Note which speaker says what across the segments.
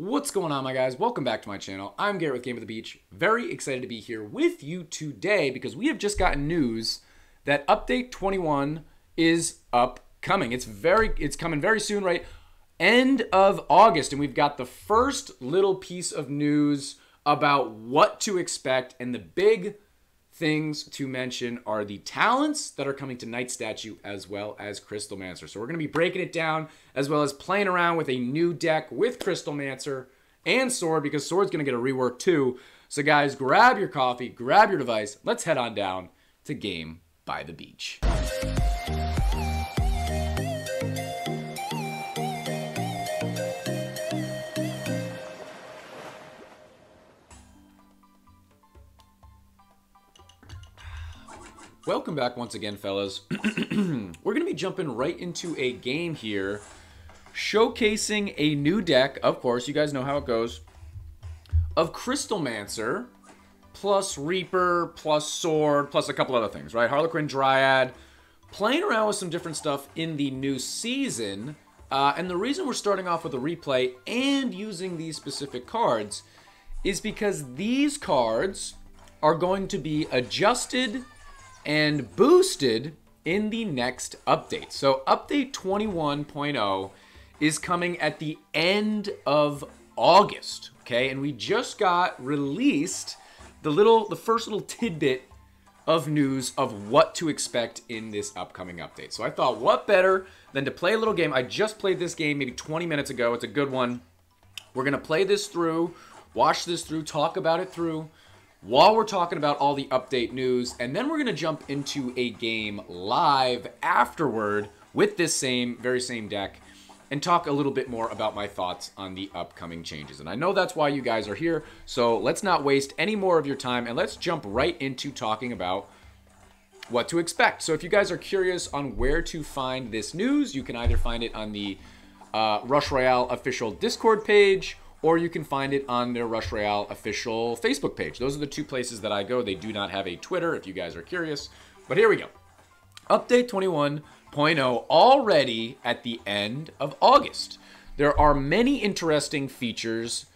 Speaker 1: What's going on, my guys? Welcome back to my channel. I'm Garrett with Game of the Beach. Very excited to be here with you today because we have just gotten news that update 21 is upcoming. It's very it's coming very soon, right? End of August, and we've got the first little piece of news about what to expect and the big things to mention are the talents that are coming to Knight Statue as well as Crystalmancer. So we're going to be breaking it down as well as playing around with a new deck with Crystalmancer and Sword because Sword's going to get a rework too. So guys, grab your coffee, grab your device. Let's head on down to Game by the Beach. Welcome back once again, fellas. We're going to be jumping right into a game here, showcasing a new deck, of course, you guys know how it goes, of Crystalmancer, plus Reaper, plus Sword, plus a couple other things, right? Harlequin Dryad, playing around with some different stuff in the new season. Uh, and the reason we're starting off with a replay and using these specific cards is because these cards are going to be adjusted and boosted in the next update. So update 21.0 is coming at the end of August, okay? And we just got released the little the first little tidbit of news of what to expect in this upcoming update. So I thought what better than to play a little game. I just played this game maybe 20 minutes ago. It's a good one. We're going to play this through, watch this through, talk about it through while we're talking about all the update news, and then we're going to jump into a game live afterward with this same, very same deck, and talk a little bit more about my thoughts on the upcoming changes. And I know that's why you guys are here, so let's not waste any more of your time, and let's jump right into talking about what to expect. So if you guys are curious on where to find this news, you can either find it on the uh, Rush Royale official Discord page, or you can find it on their Rush Royale official Facebook page. Those are the two places that I go. They do not have a Twitter if you guys are curious. But here we go. Update 21.0 already at the end of August. There are many interesting features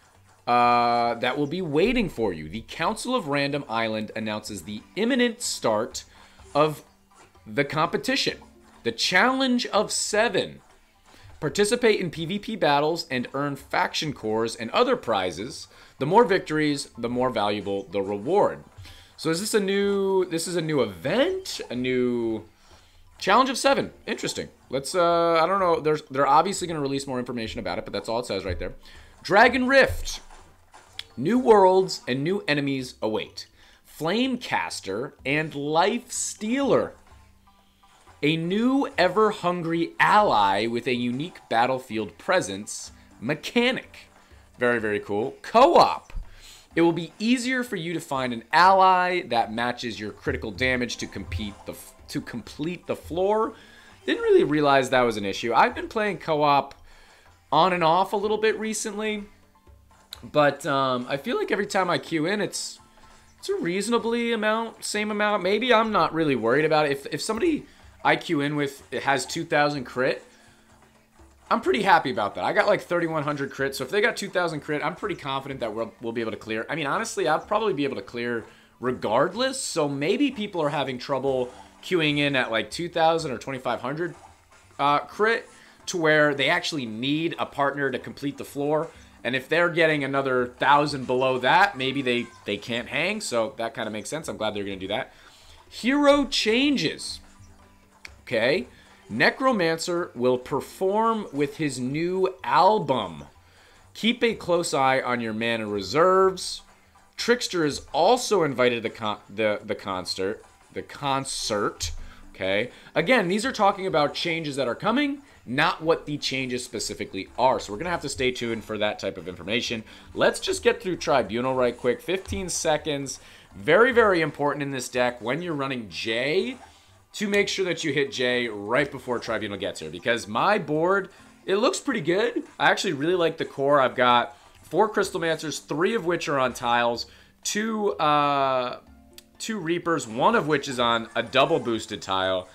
Speaker 1: uh, that will be waiting for you. The Council of Random Island announces the imminent start of the competition. The Challenge of Seven Participate in PvP battles and earn faction cores and other prizes. The more victories, the more valuable the reward. So is this a new this is a new event? A new Challenge of 7. Interesting. Let's uh I don't know, there's they're obviously going to release more information about it, but that's all it says right there. Dragon Rift. New worlds and new enemies await. Flamecaster and Life Stealer a new ever hungry ally with a unique battlefield presence, Mechanic. Very, very cool. Co op. It will be easier for you to find an ally that matches your critical damage to compete the to complete the floor. Didn't really realize that was an issue. I've been playing co-op on and off a little bit recently, but um, I feel like every time I queue in, it's it's a reasonably amount, same amount. Maybe I'm not really worried about it. If if somebody IQ in with, it has 2,000 crit. I'm pretty happy about that. I got like 3,100 crit, so if they got 2,000 crit, I'm pretty confident that we'll, we'll be able to clear. I mean, honestly, I'll probably be able to clear regardless, so maybe people are having trouble queuing in at like 2,000 or 2,500 uh, crit to where they actually need a partner to complete the floor. And if they're getting another 1,000 below that, maybe they, they can't hang, so that kind of makes sense. I'm glad they're going to do that. Hero changes. Okay? Necromancer will perform with his new album. Keep a close eye on your mana reserves. Trickster is also invited to the con the, the concert. The concert. Okay. Again, these are talking about changes that are coming, not what the changes specifically are. So we're gonna have to stay tuned for that type of information. Let's just get through Tribunal right quick. 15 seconds. Very, very important in this deck when you're running Jay to make sure that you hit Jay right before Tribunal gets here. Because my board, it looks pretty good. I actually really like the core. I've got four Crystal Mancers, three of which are on tiles, two, uh, two Reapers, one of which is on a double boosted tile.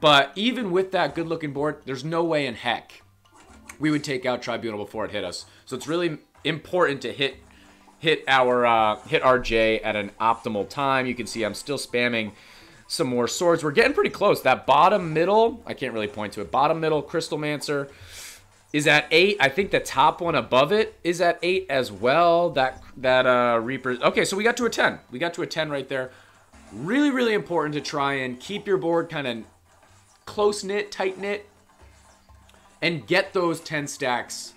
Speaker 1: But even with that good looking board, there's no way in heck we would take out Tribunal before it hit us. So it's really important to hit hit our uh, hit our Jay at an optimal time. You can see I'm still spamming some more swords. We're getting pretty close. That bottom middle, I can't really point to it. Bottom middle Crystal Mancer is at eight. I think the top one above it is at eight as well. That that uh, Reaper. Okay, so we got to a ten. We got to a ten right there. Really, really important to try and keep your board kind of close knit, tight knit, and get those ten stacks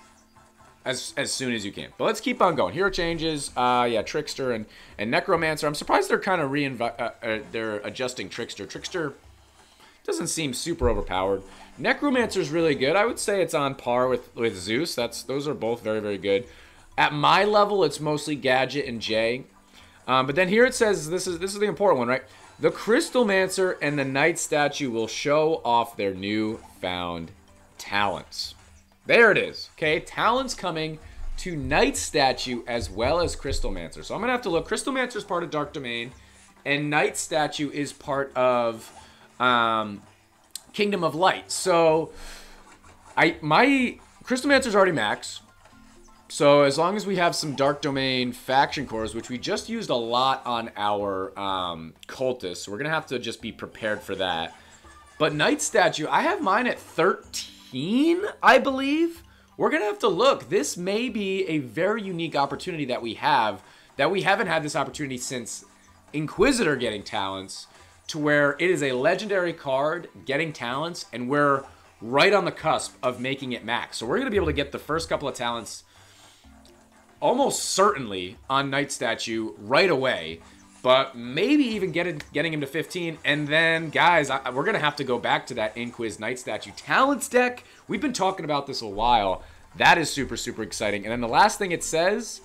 Speaker 1: as as soon as you can. But let's keep on going. Hero changes. Uh, yeah, Trickster and and Necromancer. I'm surprised they're kind of reinvi- uh, uh, they're adjusting Trickster. Trickster doesn't seem super overpowered. Necromancer's really good. I would say it's on par with with Zeus. That's those are both very very good. At my level, it's mostly Gadget and Jay. Um, but then here it says this is this is the important one, right? The Crystal Mancer and the Knight statue will show off their new found talents. There it is. Okay, talents coming to Knight statue as well as Crystal Mancer. So I'm gonna have to look. Crystal Mancer is part of Dark Domain, and Knight statue is part of um, Kingdom of Light. So I my Crystal Mancer's already max. So as long as we have some Dark Domain faction cores, which we just used a lot on our um, cultists, we're gonna have to just be prepared for that. But Knight statue, I have mine at 13, I believe. We're gonna have to look. This may be a very unique opportunity that we have that we haven't had this opportunity since Inquisitor getting talents to where it is a legendary card getting talents, and we're right on the cusp of making it max. So we're going to be able to get the first couple of talents almost certainly on Knight Statue right away, but maybe even getting getting him to 15. And then, guys, I, we're going to have to go back to that Inquis Knight Statue talents deck. We've been talking about this a while. That is super, super exciting. And then the last thing it says,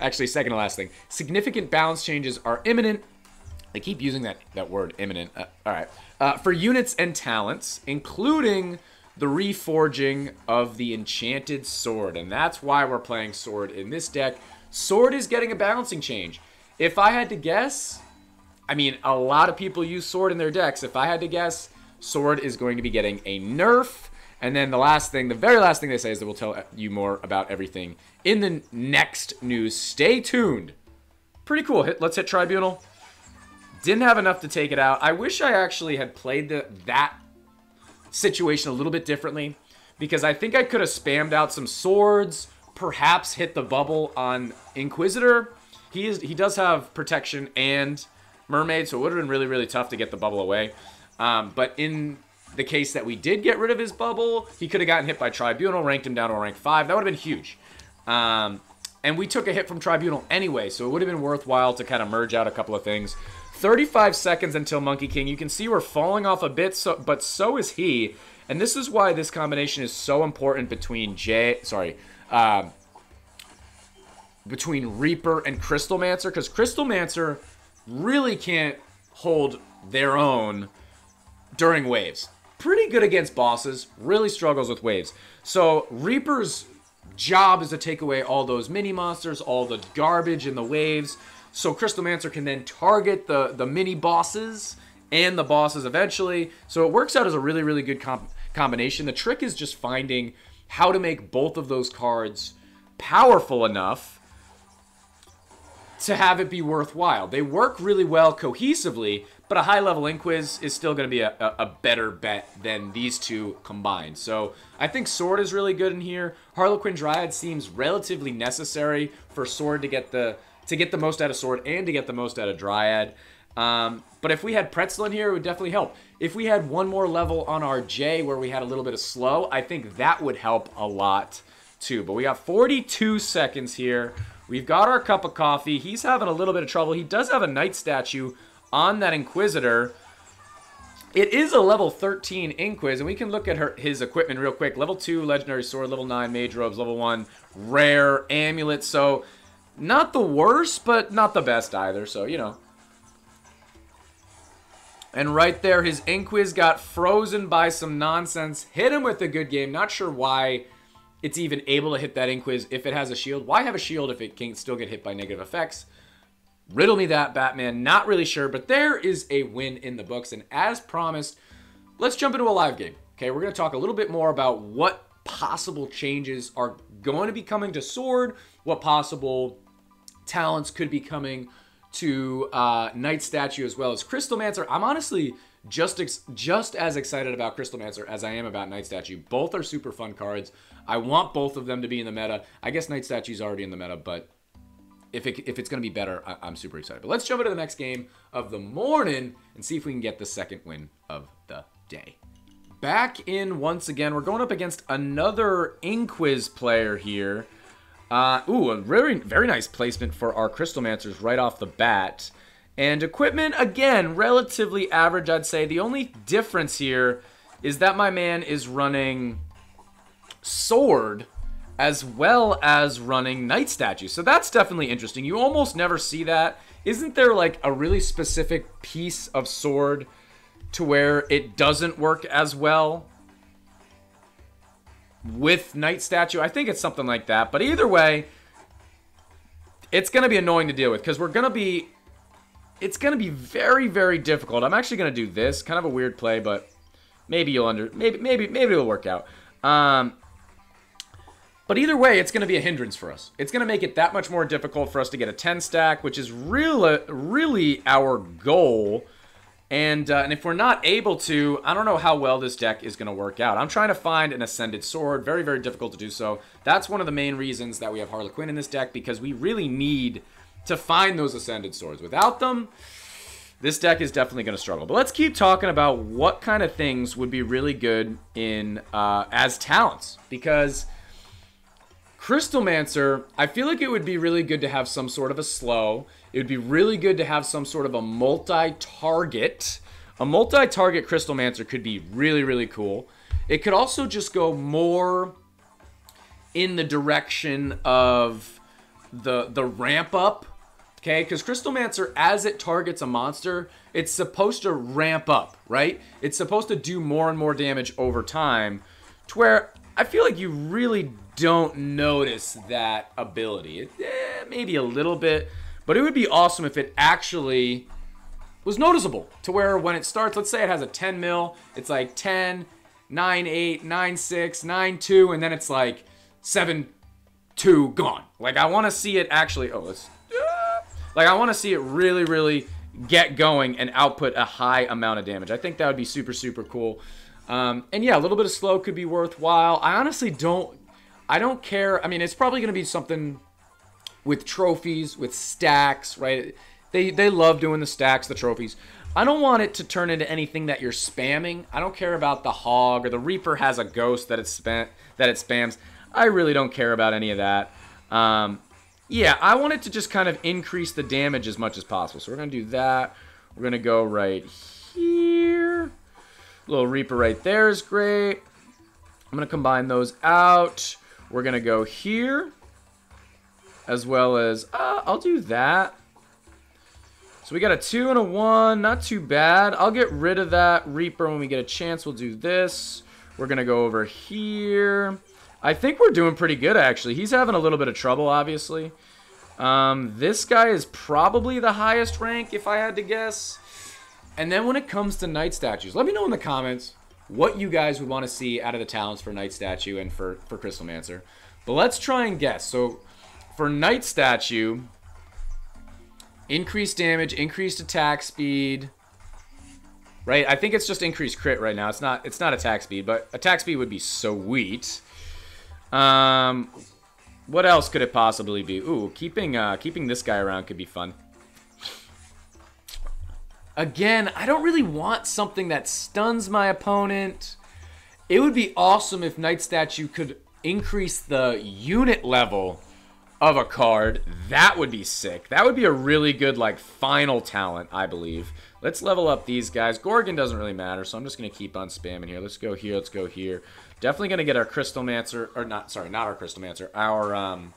Speaker 1: actually, second to last thing, significant balance changes are imminent I keep using that, that word, imminent. Uh, all right. Uh, for units and talents, including the reforging of the enchanted sword. And that's why we're playing sword in this deck. Sword is getting a balancing change. If I had to guess, I mean, a lot of people use sword in their decks. If I had to guess, sword is going to be getting a nerf. And then the last thing, the very last thing they say is that we'll tell you more about everything in the next news. Stay tuned. Pretty cool. Hit, let's hit Tribunal. Didn't have enough to take it out. I wish I actually had played the that situation a little bit differently because I think I could have spammed out some swords, perhaps hit the bubble on Inquisitor. He is he does have protection and mermaid, so it would have been really really tough to get the bubble away. Um, but in the case that we did get rid of his bubble, he could have gotten hit by Tribunal, ranked him down to rank five. That would have been huge. Um, and we took a hit from Tribunal anyway, so it would have been worthwhile to kind of merge out a couple of things. 35 seconds until Monkey King. You can see we're falling off a bit, so, but so is he. And this is why this combination is so important between Jay, sorry, uh, between Reaper and Crystal Mancer, because Crystal Mancer really can't hold their own during waves. Pretty good against bosses, really struggles with waves. So Reaper's job is to take away all those mini monsters, all the garbage in the waves, so Crystal Mancer can then target the, the mini bosses and the bosses eventually. So it works out as a really, really good combination. The trick is just finding how to make both of those cards powerful enough to have it be worthwhile. They work really well cohesively, but a high level Inquis is still going to be a, a, a, better bet than these two combined. So I think Sword is really good in here. Harlequin Dryad seems relatively necessary for Sword to get the to get the most out of Sword and to get the most out of Dryad. Um, but if we had Pretzel in here, it would definitely help. If we had one more level on our Jay where we had a little bit of slow, I think that would help a lot But we got 42 seconds here. We've got our cup of coffee. He's having a little bit of trouble. He does have a knight statue on that Inquisitor. It is a level 13 Inquis, and we can look at her his equipment real quick. Level 2, Legendary Sword. Level 9, Mage Robes. Level 1, Rare, Amulet. So not the worst, but not the best either, so, you know. And right there, his Inquis got frozen by some nonsense. Hit him with a good game. Not sure why it's even able to hit that Inquis if it has a shield. Why have a shield if it can still get hit by negative effects? Riddle me that, Batman. Not really sure, but there is a win in the books. And as promised, let's jump into a live game. Okay, we're going to talk a little bit more about what possible changes are going to be coming to Sword, what possible talents could be coming to uh, Knight Statue as well as Crystalmancer. I'm honestly just just as excited about Crystalmancer as I am about Knight Statue. Both are super fun cards. I want both of them to be in the meta. I guess Knight Statue's already in the meta, but if, it, if it's going to be better, I, I'm super excited. But let's jump into the next game of the morning and see if we can get the second win of the day. Back in once again. We're going up against another Inquis player here. Uh, ooh, a very, very nice placement for our Crystalmancers right off the bat. And equipment, again, relatively average, I'd say. The only difference here is that my man is running Sword as well as running knight Statue. So that's definitely interesting. You almost never see that. Isn't there like a really specific piece of Sword to where it doesn't work as well with knight Statue? I think it's something like that. But either way, it's going to be annoying to deal with because we're going to be it's going to be very very difficult. I'm actually going to do this, kind of a weird play, but maybe you'll under maybe maybe maybe it'll work out. Um but either way, it's going to be a hindrance for us. It's going to make it that much more difficult for us to get a 10 stack, which is really really our goal. And, uh, and if we're not able to, I don't know how well this deck is going to work out. I'm trying to find an Ascended Sword. Very, very difficult to do so. That's one of the main reasons that we have Harlequin in this deck, because we really need to find those Ascended Swords. Without them, this deck is definitely going to struggle. But let's keep talking about what kind of things would be really good in uh, as talents. Because Crystalmancer, I feel like it would be really good to have some sort of a slow. It would be really good to have some sort of a multi-target. A multi-target Crystalmancer could be really, really cool. It could also just go more in the direction of the the ramp up. Okay, because Crystalmancer, as it targets a monster, it's supposed to ramp up, right? It's supposed to do more and more damage over time, to where I feel like you really don't notice that ability. It, eh, maybe a little bit, but it would be awesome if it actually was noticeable to where when it starts, let's say it has a 10 mil, it's like 10, 9, 8, 9, 6, 9, 2, and then it's like 7, 2, gone. Like, I want to see it actually, oh, let's, like, I want to see it really, really get going and output a high amount of damage. I think that would be super, super cool. Um, and yeah, a little bit of slow could be worthwhile. I honestly don't, I don't care. I mean, it's probably going to be something with trophies, with stacks, right? They they love doing the stacks, the trophies. I don't want it to turn into anything that you're spamming. I don't care about the hog or the reaper has a ghost that it spent that it spams. I really don't care about any of that. Um, yeah, I want it to just kind of increase the damage as much as possible. So we're gonna do that. We're gonna go right here. Little reaper right there is great. I'm gonna combine those out. We're gonna go here as well as, uh, I'll do that. So we got a 2 and a 1, not too bad. I'll get rid of that Reaper when we get a chance. We'll do this. We're going to go over here. I think we're doing pretty good, actually. He's having a little bit of trouble, obviously. Um, this guy is probably the highest rank, if I had to guess. And then when it comes to Night Statues, let me know in the comments what you guys would want to see out of the talents for Knight Statue and for, for Crystalmancer. But let's try and guess. So for Knight Statue, increased damage, increased attack speed. Right? I think it's just increased crit right now. It's not it's not attack speed, but attack speed would be sweet. Um what else could it possibly be? Ooh, keeping uh keeping this guy around could be fun. Again, I don't really want something that stuns my opponent. It would be awesome if Knight Statue could increase the unit level of a card. That would be sick. That would be a really good, like, final talent, I believe. Let's level up these guys. Gorgon doesn't really matter, so I'm just going to keep on spamming here. Let's go here. Let's go here. Definitely going to get our Crystalmancer, or not, sorry, not our Crystalmancer, our, um,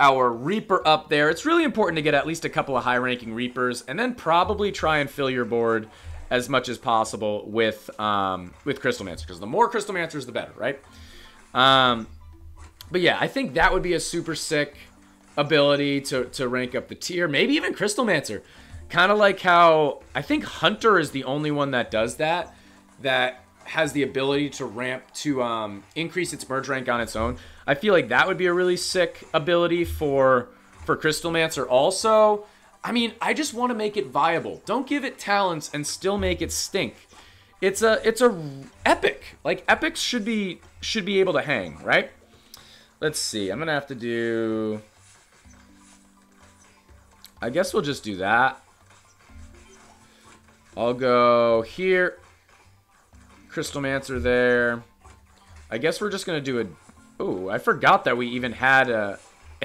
Speaker 1: our Reaper up there. It's really important to get at least a couple of high-ranking Reapers, and then probably try and fill your board as much as possible with, um, with Crystalmancer, because the more Crystalmancers, the better, right? Um, but yeah, I think that would be a super sick ability to, to rank up the tier. Maybe even Crystalmancer. Kind of like how I think Hunter is the only one that does that. That has the ability to ramp to um, increase its merge rank on its own. I feel like that would be a really sick ability for for Crystal Mancer. Also, I mean, I just want to make it viable. Don't give it talents and still make it stink. It's a it's a epic. Like epics should be should be able to hang, right? Let's see. I'm gonna have to do. I guess we'll just do that. I'll go here. Crystal Mancer there. I guess we're just gonna do a. Oh, I forgot that we even had a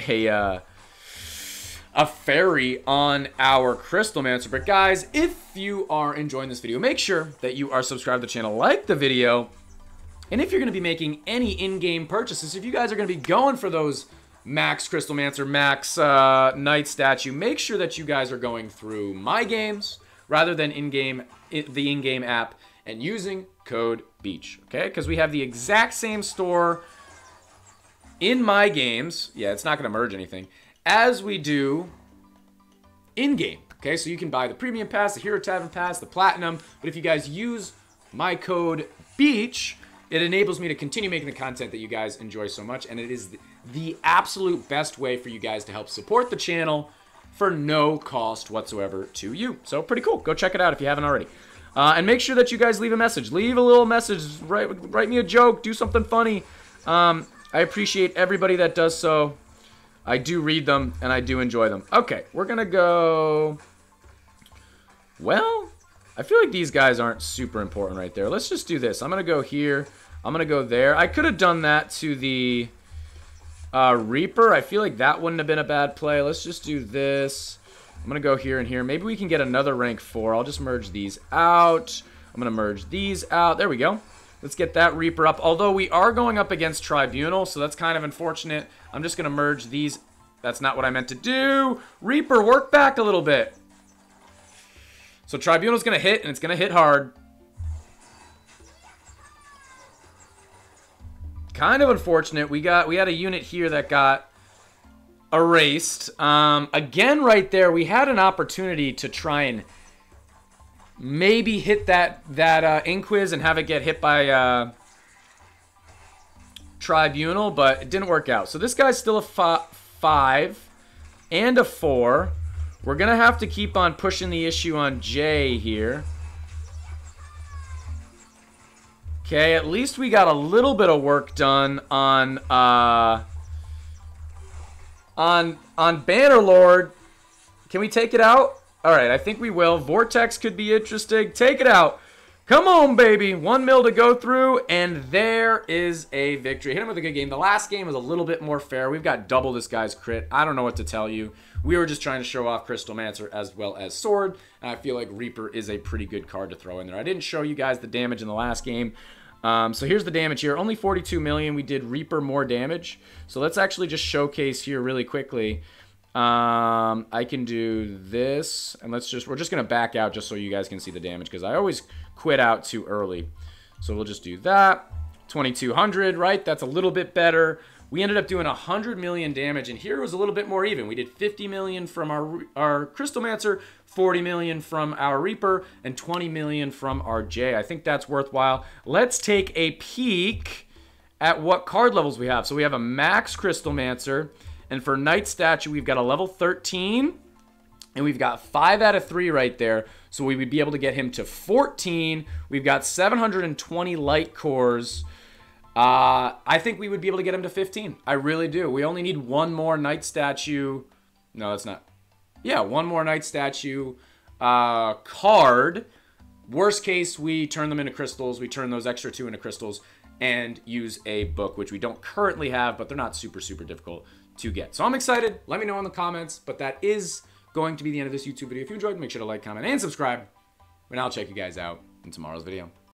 Speaker 1: a. Uh, a fairy on our Crystal Mancer. But guys, if you are enjoying this video, make sure that you are subscribed to the channel, like the video, and if you're going to be making any in-game purchases, if you guys are going to be going for those max Crystal Mancer, max uh, Knight statue, make sure that you guys are going through my games rather than in-game the in-game app and using code BEACH, okay? Because we have the exact same store in my games. Yeah, it's not going to merge anything as we do in-game. Okay, so you can buy the Premium Pass, the Hero Tavern Pass, the Platinum, but if you guys use my code BEACH, it enables me to continue making the content that you guys enjoy so much, and it is the, absolute best way for you guys to help support the channel for no cost whatsoever to you. So pretty cool. Go check it out if you haven't already. Uh, and make sure that you guys leave a message. Leave a little message. Write, write me a joke. Do something funny. Um, I appreciate everybody that does so. I do read them, and I do enjoy them. Okay, we're going to go... Well, I feel like these guys aren't super important right there. Let's just do this. I'm going to go here. I'm going to go there. I could have done that to the uh, Reaper. I feel like that wouldn't have been a bad play. Let's just do this. I'm going to go here and here. Maybe we can get another rank 4. I'll just merge these out. I'm going to merge these out. There we go. Let's get that Reaper up. Although we are going up against Tribunal, so that's kind of unfortunate. I'm just going to merge these. That's not what I meant to do. Reaper, work back a little bit. So Tribunal's going to hit, and it's going to hit hard. Kind of unfortunate. We got we had a unit here that got erased. Um, again, right there, we had an opportunity to try and maybe hit that that uh, and have it get hit by uh, Tribunal, but it didn't work out. So this guy's still a five and a four. We're to have to keep on pushing the issue on Jay here. Okay, at least we got a little bit of work done on uh, on on Bannerlord. Can we take it out? All right, I think we will. Vortex could be interesting. Take it out. Come on, baby. One mil to go through, and there is a victory. Hit him with a good game. The last game was a little bit more fair. We've got double this guy's crit. I don't know what to tell you. We were just trying to show off Crystal Mancer as well as Sword, and I feel like Reaper is a pretty good card to throw in there. I didn't show you guys the damage in the last game. Um, so here's the damage here. Only 42 million. We did Reaper more damage. So let's actually just showcase here really quickly. Um, I can do this, and let's just, we're just going to back out just so you guys can see the damage, because I always quit out too early. So we'll just do that. 2200, right? That's a little bit better. We ended up doing 100 million damage, and here was a little bit more even. We did 50 million from our, our Crystal Mancer, 40 million from our Reaper, and 20 million from our Jay. I think that's worthwhile. Let's take a peek at what card levels we have. So we have a max Crystal Mancer, and for Knight Statue, we've got a level 13. And we've got 5 out of 3 right there. So we would be able to get him to 14. We've got 720 light cores. Uh, I think we would be able to get him to 15. I really do. We only need one more Knight Statue. No, that's not. Yeah, one more Knight Statue uh, card. Worst case, we turn them into crystals. We turn those extra two into crystals and use a book, which we don't currently have, but they're not super, super difficult to get. So I'm excited. Let me know in the comments. But that is going to be the end of this YouTube video. If you enjoyed, make sure to like, comment, and subscribe. And I'll check you guys out in tomorrow's video.